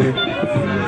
Alegre.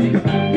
We got